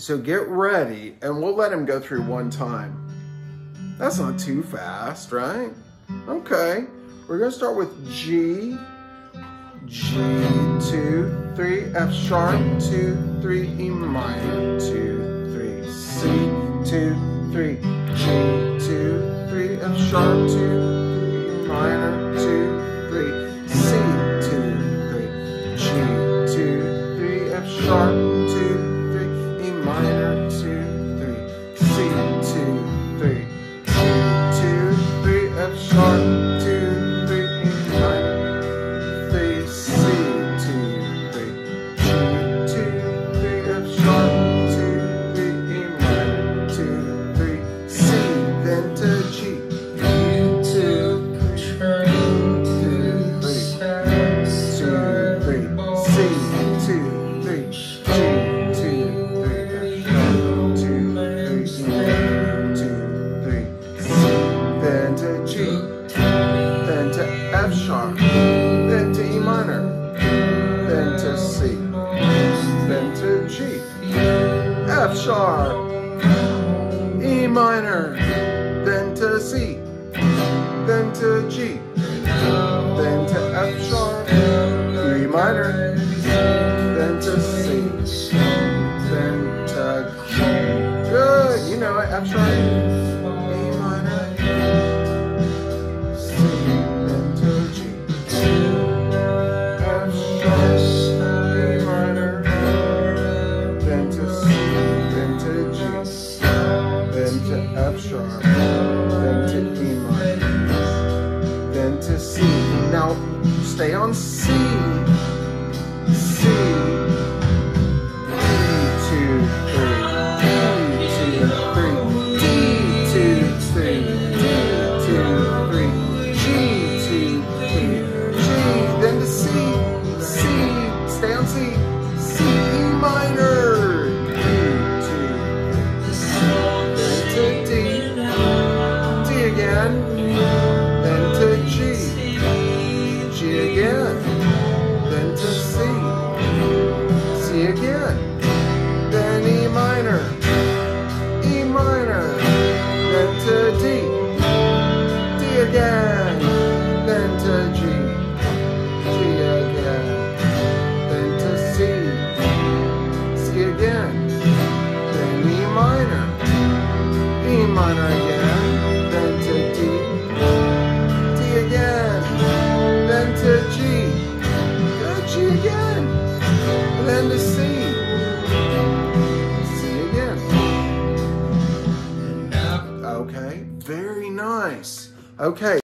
So get ready, and we'll let him go through one time. That's not too fast, right? Okay, we're gonna start with G, G, two, three, F sharp, two, three, E minor, two, three, C, two, three, G, two, three, F sharp, two, three, minor, two, E minor, then to C, then to G, then to F sharp, E minor, then to C, then to G. Good, you know it, F sharp, to G, then to F sharp, then to E minor, then to C. Now stay on C. again. Then to G. G again. Then to C. C again. Then E minor. E minor. Then to D. D again. Then to G. G again. Then to C. C again. Then E minor. E minor again. Okay.